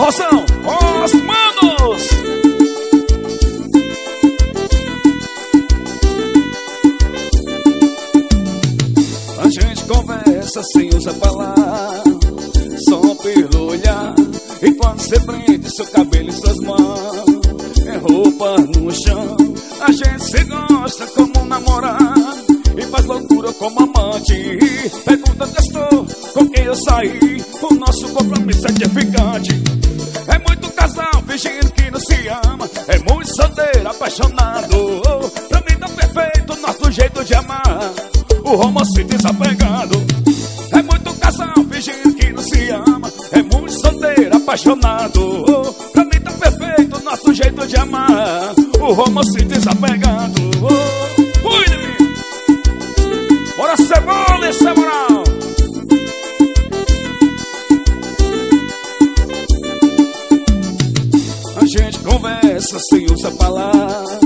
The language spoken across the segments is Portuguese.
Forrozão, os manos! A gente conversa sem usar palavras Só pelo olhar. E quando você prende seu cabelo em suas mãos É roupa no chão. A gente se gosta como um namorado E faz loucura como amante. Pergunta onde estou, com quem eu saí? O nosso compromisso é edificante É muito casal fingindo que não se ama. É muito solteiro, apaixonado. Pra mim tá perfeito nosso jeito de amar. O romance desapegado. É muito casal fingindo que não se ama. É muito solteiro, apaixonado. Pra mim tá perfeito nosso jeito de amar. O romance desapegado gente conversa sem usar palavras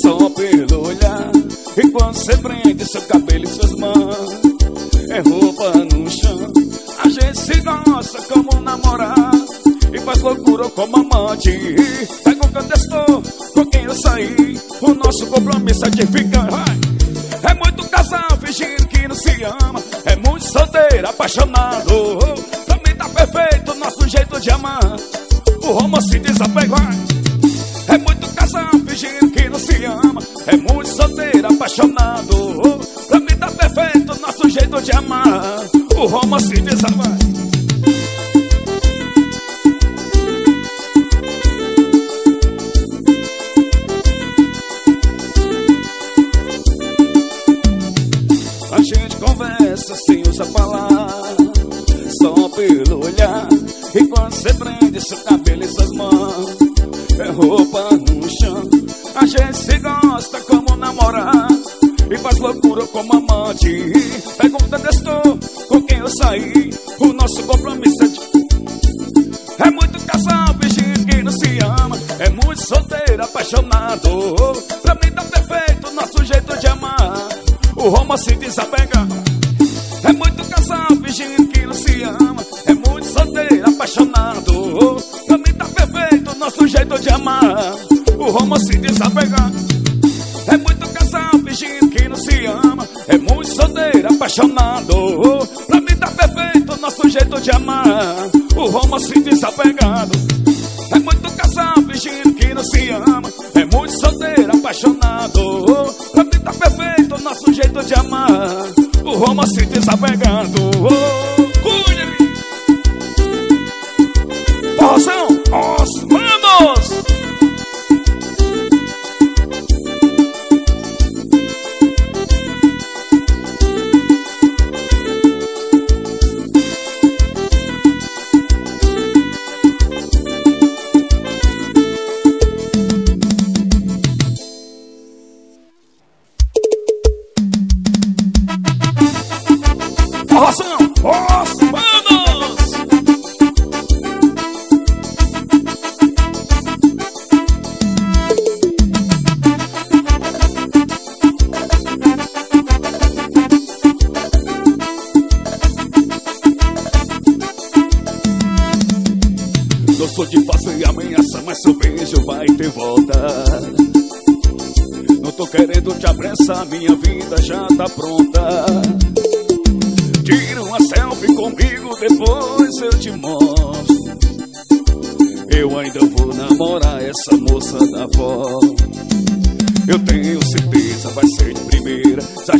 Só pelo olhar. E quando você prende seu cabelo em suas mãos É roupa no chão. A gente se gosta como namorado E faz loucura como amante. O canto estou com quem eu saí O nosso compromisso é de ficar. É muito casal fingindo que não se ama É muito solteiro, apaixonado. Mim tá perfeito nosso jeito de amar O romance desapego É muito casal fingindo que não se ama. É muito solteiro, apaixonado. Pra mim tá perfeito nosso jeito de amar. O romance desapego É roupa no chão. A gente se gosta como namorado E faz loucura como amante. Pergunta onde estou, com quem eu saí. O nosso compromisso é de... É muito casal fingindo que não se ama. É muito solteiro, apaixonado. Pra mim tá perfeito nosso jeito de amar. O romance desapega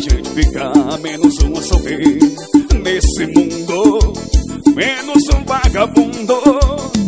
gente ficar menos uma solteira nesse mundo, menos um vagabundo.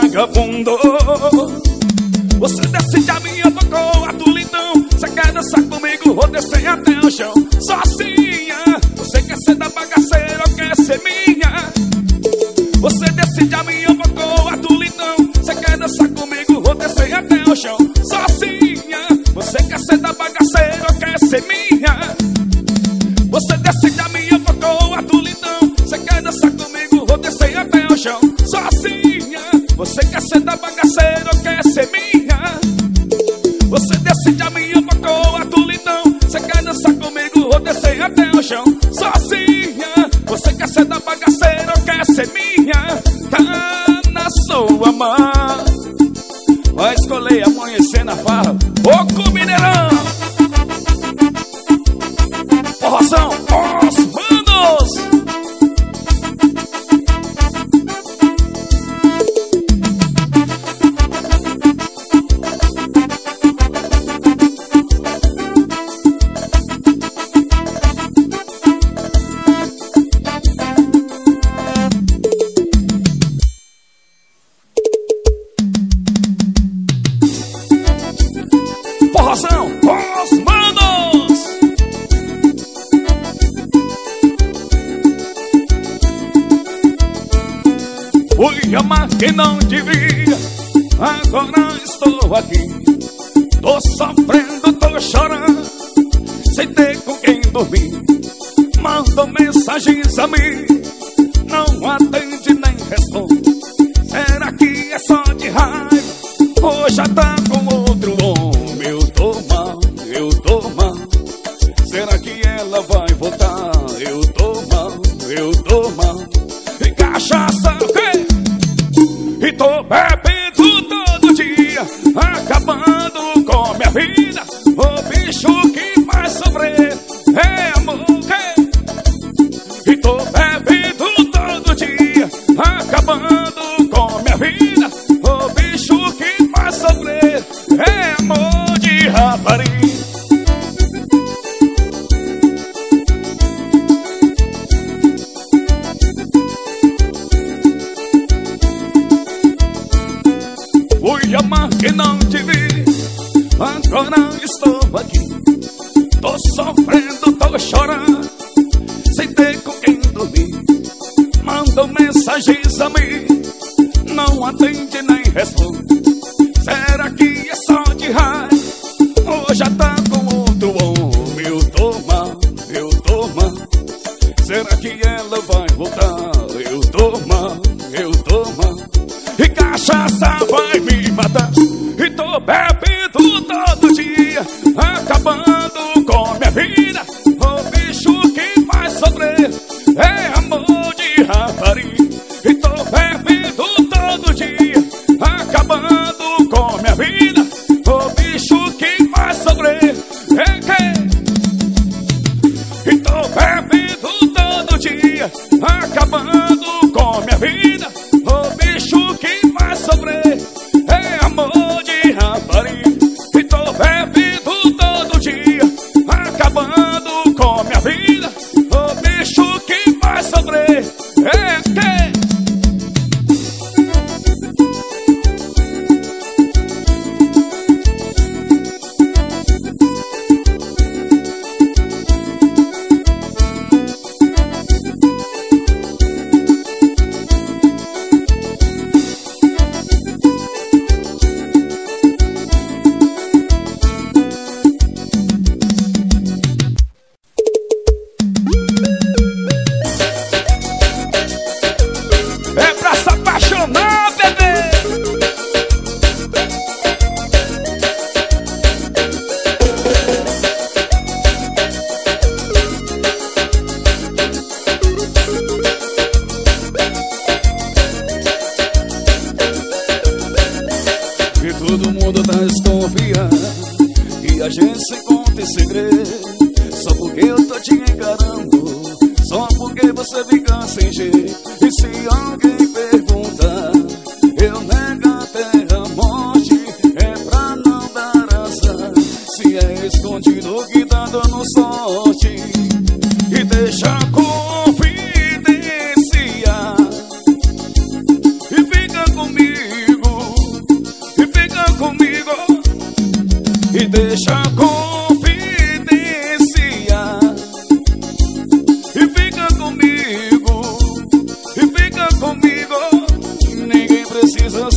vagabundo. Você desce da minha boca, do lindão. Você quer dançar comigo, vou descer até o chão. Sozinha Você quer ser da bagaceira ou quer ser minha?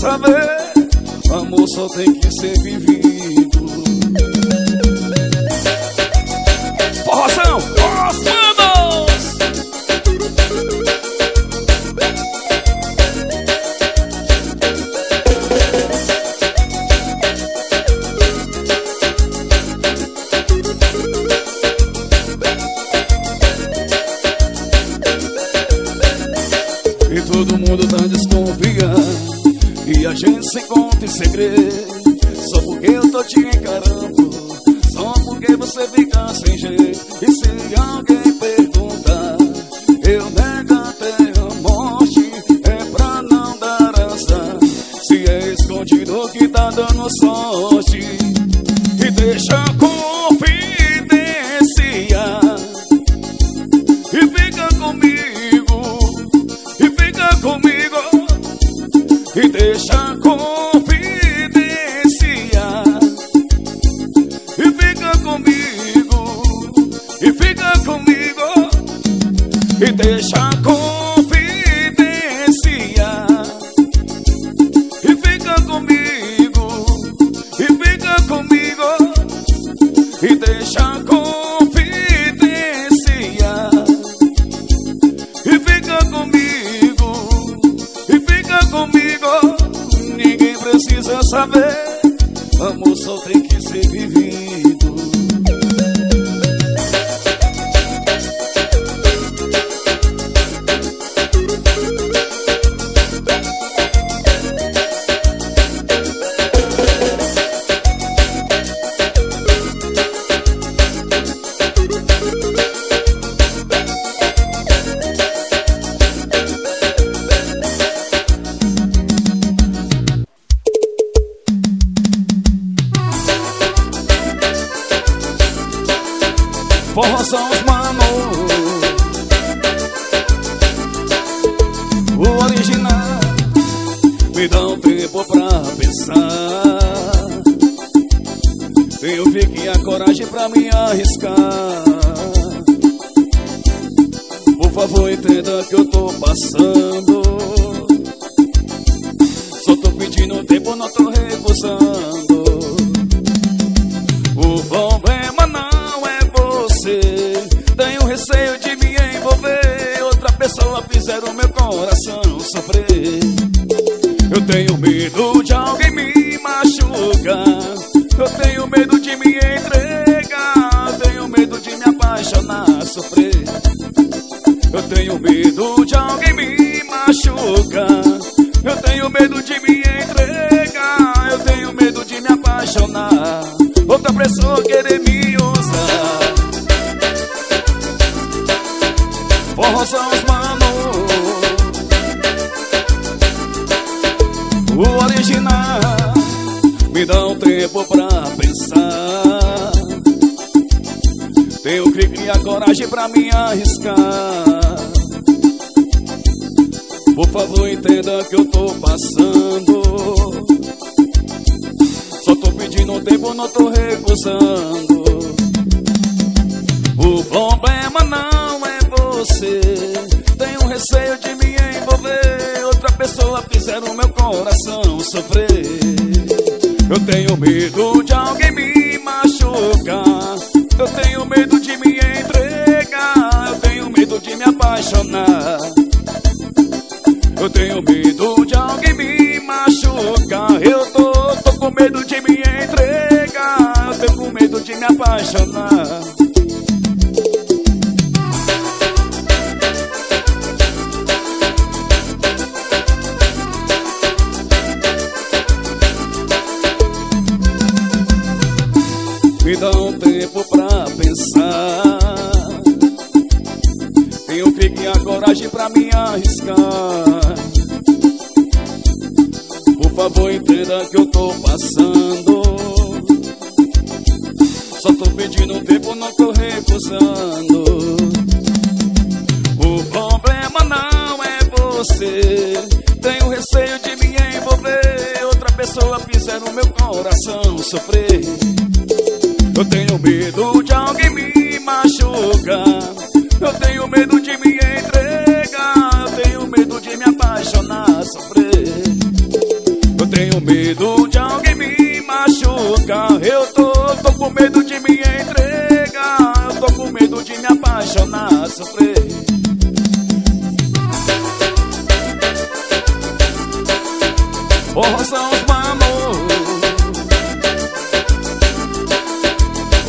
saber Amor só tem que ser vivido. Porrozão, porrozão segredo. e deixa com forró são os manos. O original Me dá um tempo pra pensar. Tenho fique a coragem pra me arriscar. Por favor entenda que eu tô passando. Só tô pedindo tempo, não tô recusando O bom vem fizeram meu coração sofrer. Eu tenho medo de alguém me machucar. Eu tenho medo de me entregar. Eu tenho medo de me apaixonar, sofrer. Eu tenho medo de alguém me machucar. Eu tenho medo de me entregar. Eu tenho medo de me apaixonar. Outra pessoa querer me usar. Forró são os tempo pra pensar. Tenho que criar coragem pra me arriscar. Por favor entenda que eu tô passando. Só tô pedindo tempo, não tô recusando. O problema não é você. Tenho receio de me envolver. Outra pessoa fizer o meu coração sofrer. Eu tenho medo de alguém me machucar. Eu tenho medo de me entregar. Eu tenho medo de me apaixonar. Eu tenho medo de alguém me machucar. Eu tô, tô com medo de me entregar. Eu tenho medo de me apaixonar. Me dá um tempo pra pensar. Tenho que a coragem pra me arriscar? Por favor entenda que eu tô passando. Só tô pedindo tempo, não tô recusando. O problema não é você. Tenho receio de me envolver. Outra pessoa fizer o meu coração sofrer. Eu tenho medo de alguém me machucar. Eu tenho medo de me entregar. Eu tenho medo de me apaixonar, sofrer. Eu tenho medo de alguém me machucar. Eu tô, tô com medo de me entregar. Eu tô com medo de me apaixonar, sofrer. Porra, são os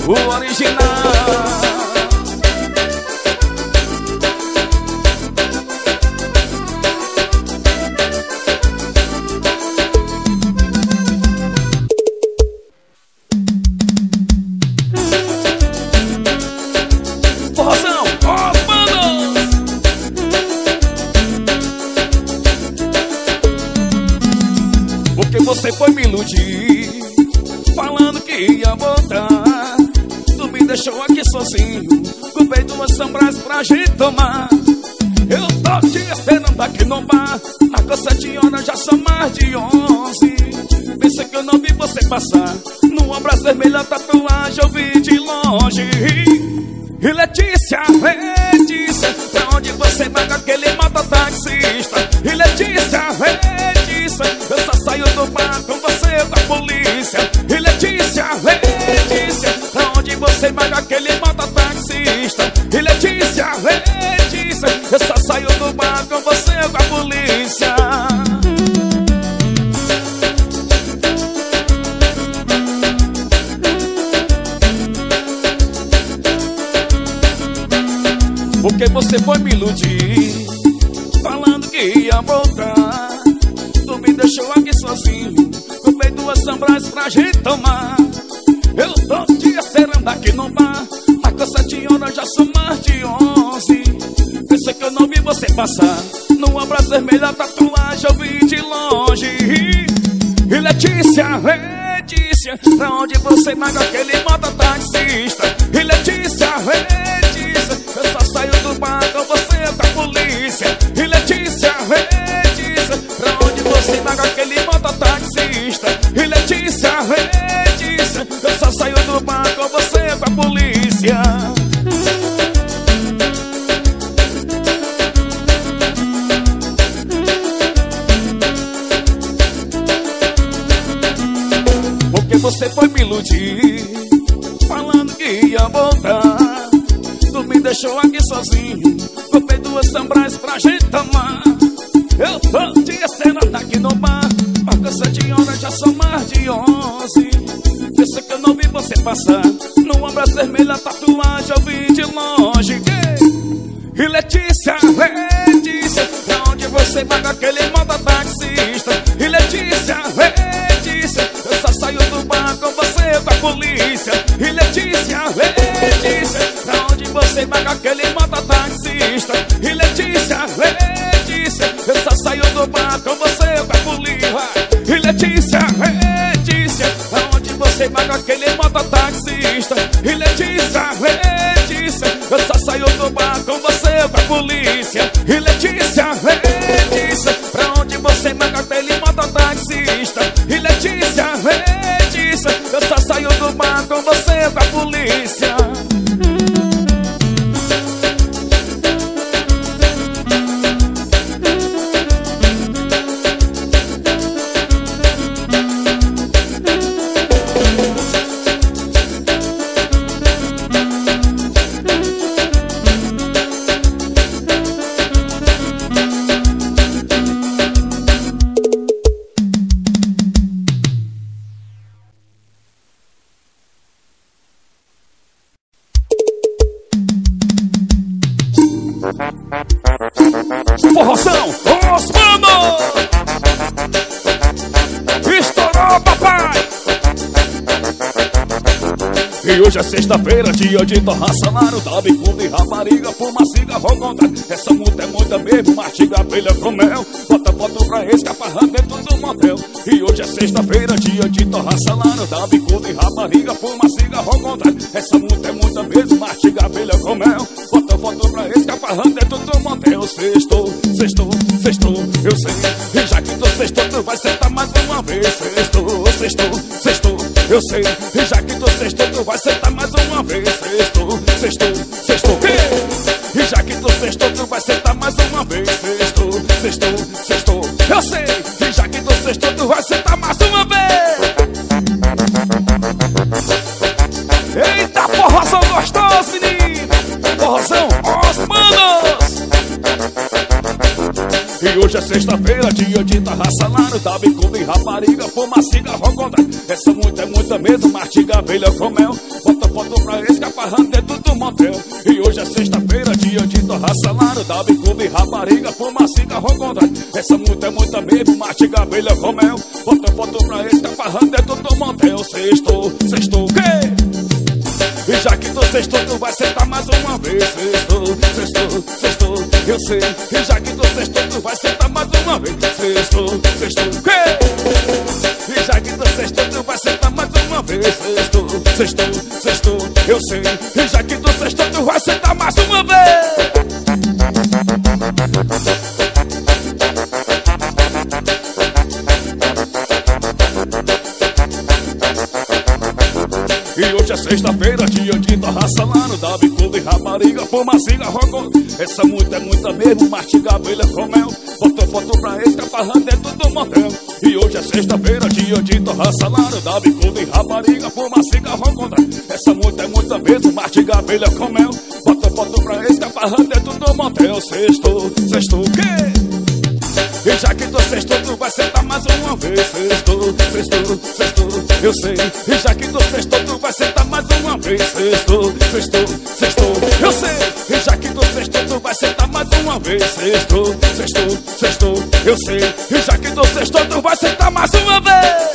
manos O original Pra onde você vai com aquele polícia você com a polícia. E Letícia, Letícia de torrar salário Dá e rapariga, fumaciga, vou contar. Essa multa é muita mesmo, mastiga abelha com mel. Bota foto pra escaparrar dentro do motel E hoje é sexta-feira, dia de torrar salário Dá bicuda e rapariga, fumaciga, vou contar. Essa multa é muita mesmo, mastiga abelha com mel. Bota foto pra escaparrando dentro do motel Sextou, sextou, sextou, eu sei. E já que tu sextou, tu vai sentar mais uma vez. Sextou, sextou, sextou, eu sei. E já que tu sextou, tu vai sentar vez Sextou, sextou, sextou, e já que tu sextou, tu vai sentar mais uma vez Sextou, sextou, sextou, eu sei E já que tu sextou, tu vai sentar mais uma vez Eita, porrozão gostoso, menino Porrozão, os manos E hoje é sexta-feira, dia de tarra salário Da bicuda e rapariga, fumaciga, rogonda Essa muita é muita mesmo, mastiga abelha com mel Foto pra escaparrando dentro do motel. E hoje é sexta-feira, dia de torrar salário. Da e rapariga, fumaciga, rogonda Essa muita é muita mesmo, mastiga abelha com mel. Bota foto pra escaparrando dentro do motel. Sextou, sextou, que? E já que tu sextou, tu vai sentar mais uma vez. Sextou, sextou, sextou, eu sei. E já que tu sextou, tu vai sentar mais uma vez. Sextou, sextou, que? Fumacinha, rogó Essa muita é muita mesmo, mastiga abelha com mel. Bota foto pra escaparrando dentro do motel. E hoje é sexta-feira, dia de torrar salário. Da bicuda e rapariga, fumacinha, rogó Essa muita é muita mesmo, mastiga abelha com mel. Bota foto pra escaparrando dentro do motel. Sextou, eu sei. E já que tu sextou, tu vai sentar mais uma vez. Sextou, sextou, sextou, eu sei. E já que tu sextou, tu vai sentar mais uma vez. Sextou, sextou, sextou, eu sei. E já que tu sextou, tu vai sentar mais uma vez.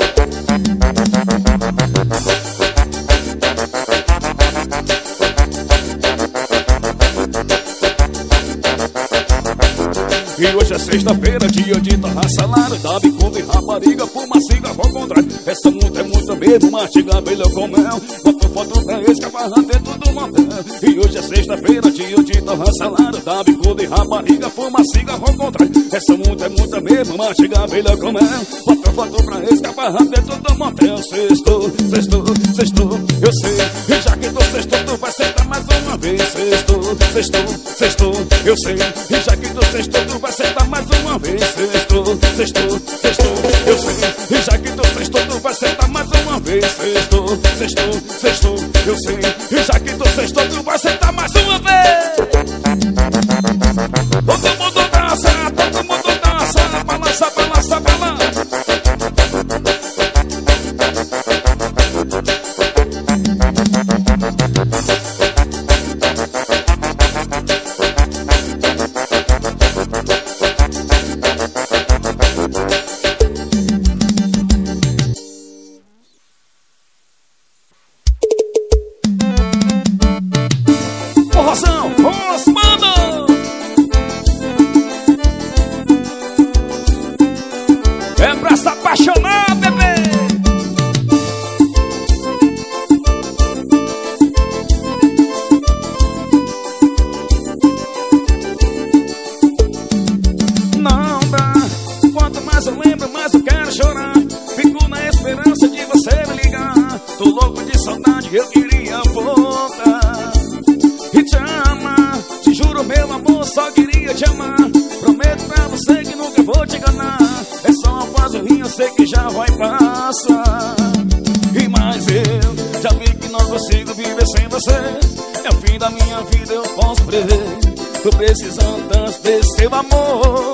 E hoje é sexta-feira, dia de torrar salário Da bicuda e rapariga, fumaciga, vou contrário Essa multa é muita mesmo, mastiga abelha com mel Bota foto pra escaparrar dentro do motel E hoje é sexta-feira, dia de torrar salário Da bicuda e rapariga, fumaciga, vou contrário Essa multa é muita mesmo, mastiga abelha com mel Bota foto pra escaparrar dentro do motel Sextou, sextou, sextou, eu sei. E já que tu sextou, tu vai sentar mais uma vez. Sextou, sextou, sextou, eu sei. E já que tu sextou, tu vai sentar mais uma vez Sextou, sextou, sextou, eu sei E já que tu sextou, tu vai sentar mais uma vez. Sextou, sextou, sextou, eu sei E já que tu sextou, tu vai sentar mais uma vez amor, só queria te amar. Prometo pra você que nunca vou te enganar. É só uma fase ruim, eu sei que já vai passar. E mais eu já vi que não consigo viver sem você. É o fim da minha vida, eu posso prever. Tô precisando tanto desse seu amor.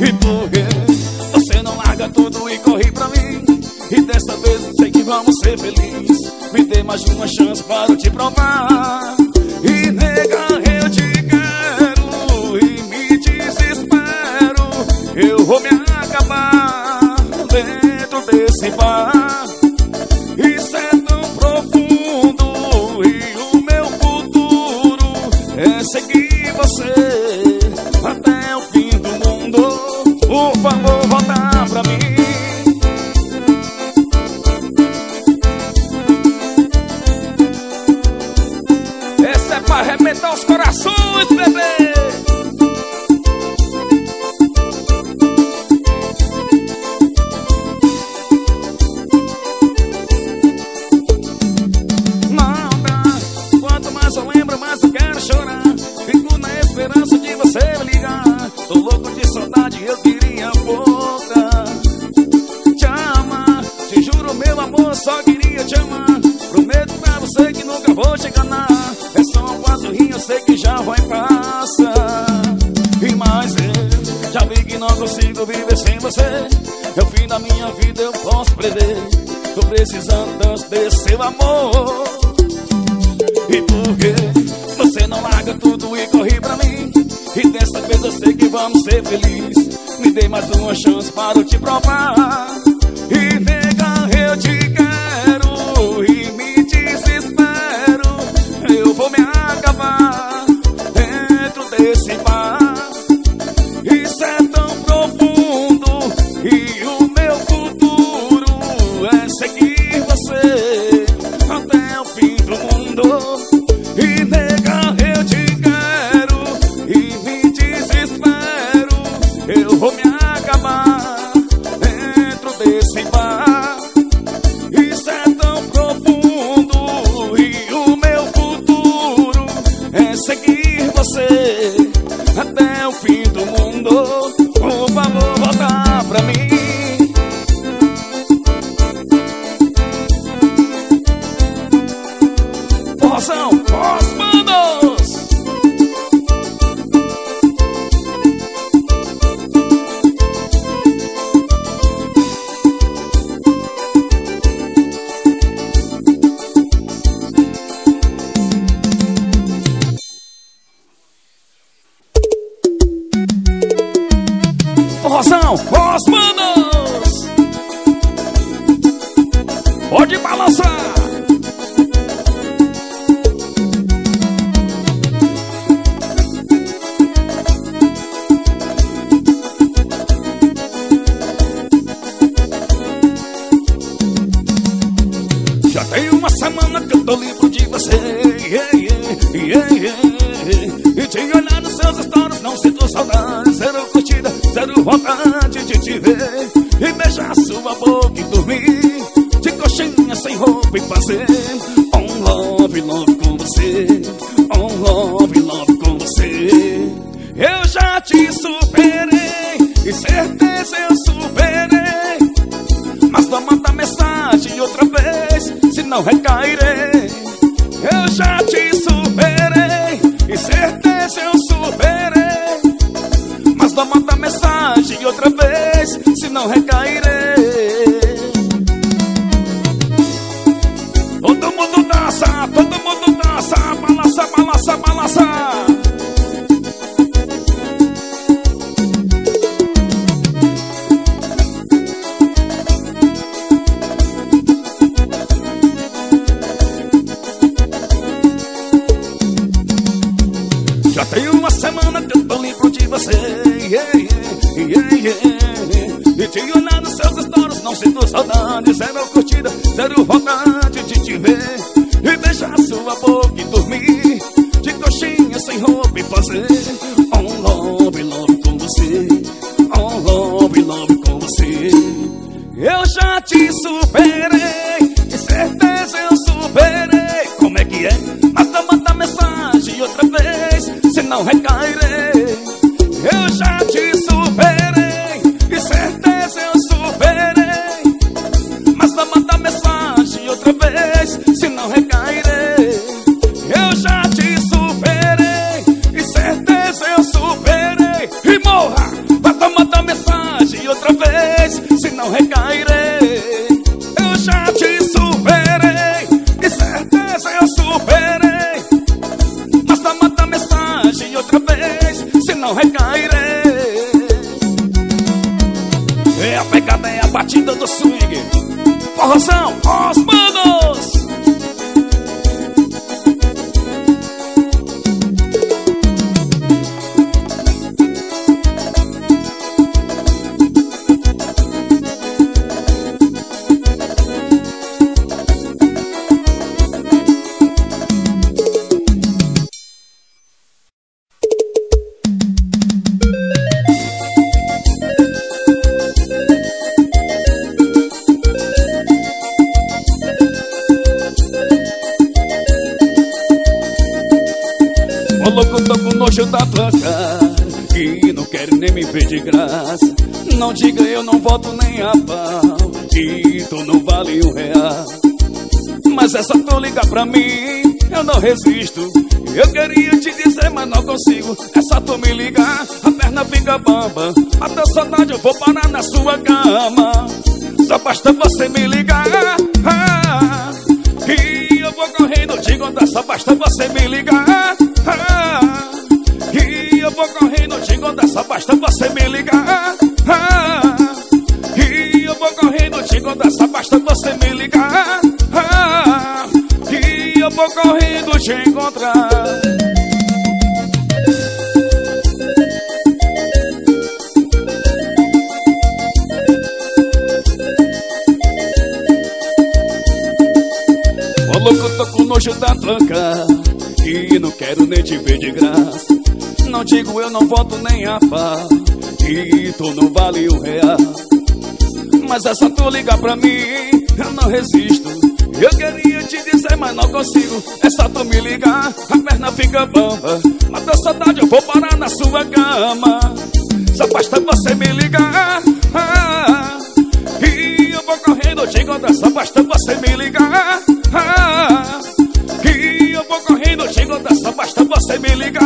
E por que você não larga tudo e corre pra mim? E desta vez sei que vamos ser felizes. Me dê mais uma chance para eu te provar. Vou me acabar dentro desse bar. Para te provar balançar graça. Não diga eu não volto nem a pau. Tu não vale um real. Mas é só tu ligar pra mim, eu não resisto. Eu queria te dizer, mas não consigo. É só tu me ligar, a perna fica bamba. Até saudade eu vou parar na sua cama. Só basta você me ligar. Ah, E eu vou correndo. Te contar Só basta você me ligar. Ah, vou correndo te contar Só basta você me ligar. Ah, E eu vou correndo te contar Só basta você me ligar. Ah, Que eu vou correndo te encontrar Ô louco, tô com nojo da cara E não quero nem te ver de graça Não digo eu não volto nem a pá E tu não vale um real. Mas só tu ligar pra mim Eu não resisto. Eu queria te dizer, mas não consigo. É só tu me ligar, a perna fica bamba Mata saudade, eu vou parar na sua cama. Só basta você me ligar. E eu vou correndo te encontrar Só basta você me ligar. E eu vou correndo te encontrar Só basta você me ligar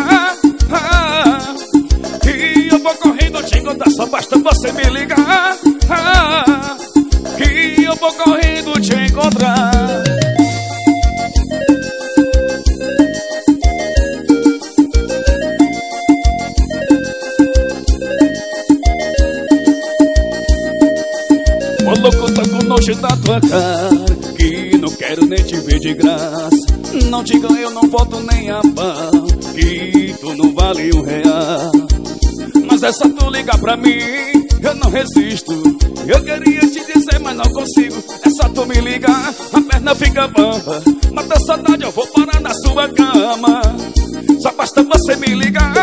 Só basta você me ligar ah, E eu vou correndo te encontrar. Nojo da tua cara Que não quero nem te ver de graça. Não diga eu não volto nem a pau Que tu não vale um real é só tu ligar pra mim. Eu não resisto. Eu queria te dizer mas não consigo. É só tu me ligar A perna fica bamba. Mata saudade eu vou parar na sua cama. Só basta você me ligar